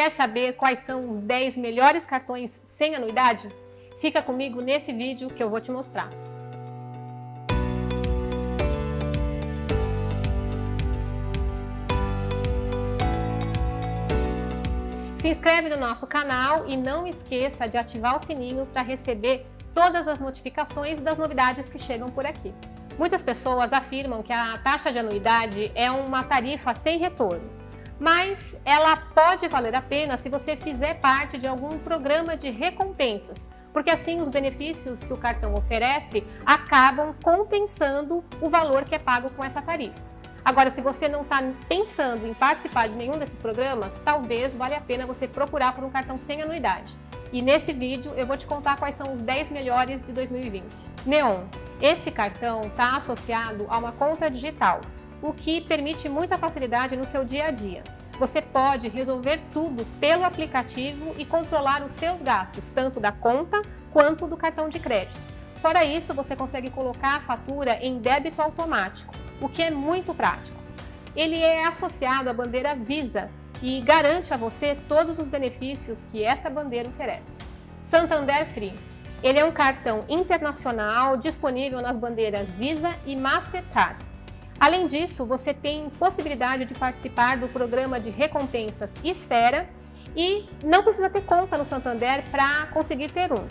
Quer saber quais são os 10 melhores cartões sem anuidade? Fica comigo nesse vídeo que eu vou te mostrar. Se inscreve no nosso canal e não esqueça de ativar o sininho para receber todas as notificações das novidades que chegam por aqui. Muitas pessoas afirmam que a taxa de anuidade é uma tarifa sem retorno, mas ela pode valer a pena se você fizer parte de algum programa de recompensas, porque assim os benefícios que o cartão oferece acabam compensando o valor que é pago com essa tarifa. Agora, se você não está pensando em participar de nenhum desses programas, talvez valha a pena você procurar por um cartão sem anuidade. E nesse vídeo eu vou te contar quais são os 10 melhores de 2020. Neon. Esse cartão está associado a uma conta digital, o que permite muita facilidade no seu dia a dia. Você pode resolver tudo pelo aplicativo e controlar os seus gastos, tanto da conta quanto do cartão de crédito. Fora isso, você consegue colocar a fatura em débito automático, o que é muito prático. Ele é associado à bandeira Visa e garante a você todos os benefícios que essa bandeira oferece. Santander Free. Ele é um cartão internacional disponível nas bandeiras Visa e Mastercard. Além disso, você tem possibilidade de participar do programa de recompensas Esfera e não precisa ter conta no Santander para conseguir ter um.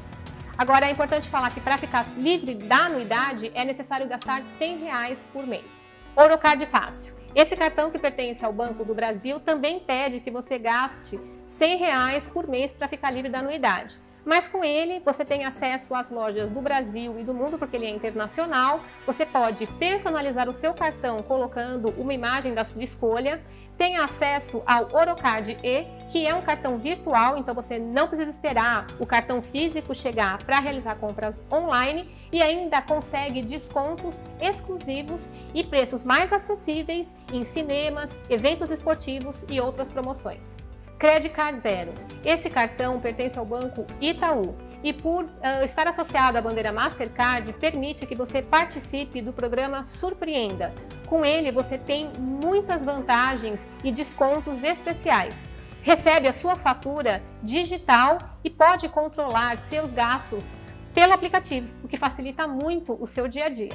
Agora é importante falar que para ficar livre da anuidade é necessário gastar 100 reais por mês. Orocard Fácil. Esse cartão que pertence ao Banco do Brasil também pede que você gaste 100 reais por mês para ficar livre da anuidade. Mas com ele você tem acesso às lojas do Brasil e do mundo, porque ele é internacional. Você pode personalizar o seu cartão colocando uma imagem da sua escolha tem acesso ao Orocard E, que é um cartão virtual, então você não precisa esperar o cartão físico chegar para realizar compras online e ainda consegue descontos exclusivos e preços mais acessíveis em cinemas, eventos esportivos e outras promoções. Credit Card Zero. Esse cartão pertence ao banco Itaú e por uh, estar associado à bandeira Mastercard, permite que você participe do programa Surpreenda. Com ele, você tem muitas vantagens e descontos especiais. Recebe a sua fatura digital e pode controlar seus gastos pelo aplicativo, o que facilita muito o seu dia a dia.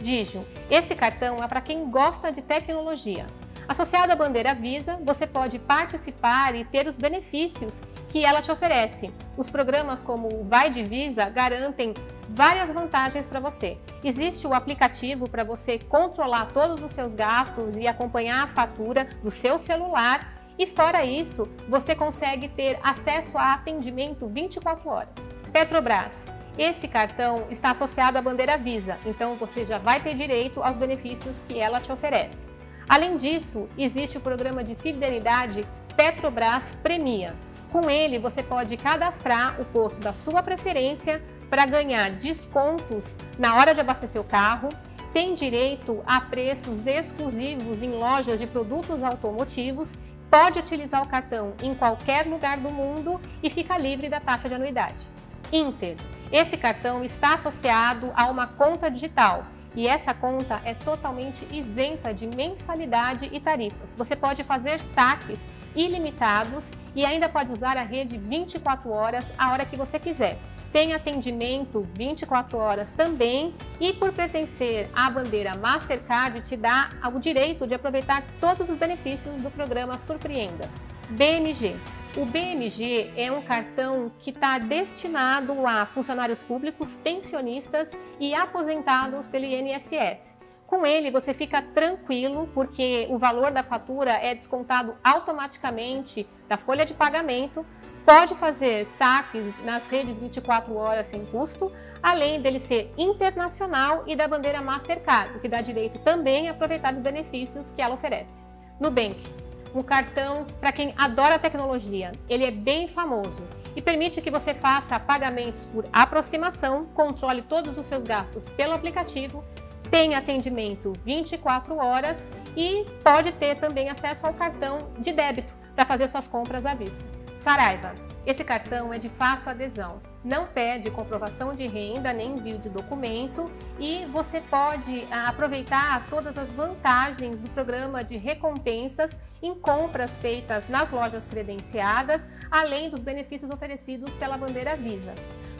Digio, esse cartão é para quem gosta de tecnologia. Associado à bandeira Visa, você pode participar e ter os benefícios que ela te oferece. Os programas como o Vai de Visa garantem várias vantagens para você. Existe o aplicativo para você controlar todos os seus gastos e acompanhar a fatura do seu celular. E fora isso, você consegue ter acesso a atendimento 24 horas. Petrobras. Esse cartão está associado à bandeira Visa, então você já vai ter direito aos benefícios que ela te oferece. Além disso, existe o programa de fidelidade Petrobras Premia. Com ele, você pode cadastrar o posto da sua preferência para ganhar descontos na hora de abastecer o carro, tem direito a preços exclusivos em lojas de produtos automotivos, pode utilizar o cartão em qualquer lugar do mundo e fica livre da taxa de anuidade. Inter. Esse cartão está associado a uma conta digital e essa conta é totalmente isenta de mensalidade e tarifas. Você pode fazer saques ilimitados e ainda pode usar a rede 24 horas a hora que você quiser. Tem atendimento 24 horas também e por pertencer à bandeira Mastercard te dá o direito de aproveitar todos os benefícios do programa Surpreenda. BMG o BMG é um cartão que está destinado a funcionários públicos, pensionistas e aposentados pelo INSS. Com ele você fica tranquilo porque o valor da fatura é descontado automaticamente da folha de pagamento. Pode fazer saques nas redes 24 horas sem custo, além dele ser internacional e da bandeira Mastercard, o que dá direito também a aproveitar os benefícios que ela oferece. Nubank um cartão para quem adora tecnologia. Ele é bem famoso e permite que você faça pagamentos por aproximação, controle todos os seus gastos pelo aplicativo, tem atendimento 24 horas e pode ter também acesso ao cartão de débito para fazer suas compras à vista. Saraiva. Esse cartão é de fácil adesão, não pede comprovação de renda nem envio de documento e você pode ah, aproveitar todas as vantagens do programa de recompensas em compras feitas nas lojas credenciadas, além dos benefícios oferecidos pela bandeira Visa.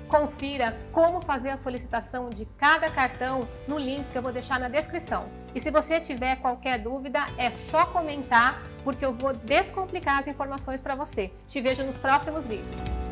Confira como fazer a solicitação de cada cartão no link que eu vou deixar na descrição. E se você tiver qualquer dúvida, é só comentar, porque eu vou descomplicar as informações para você. Te vejo nos próximos vídeos.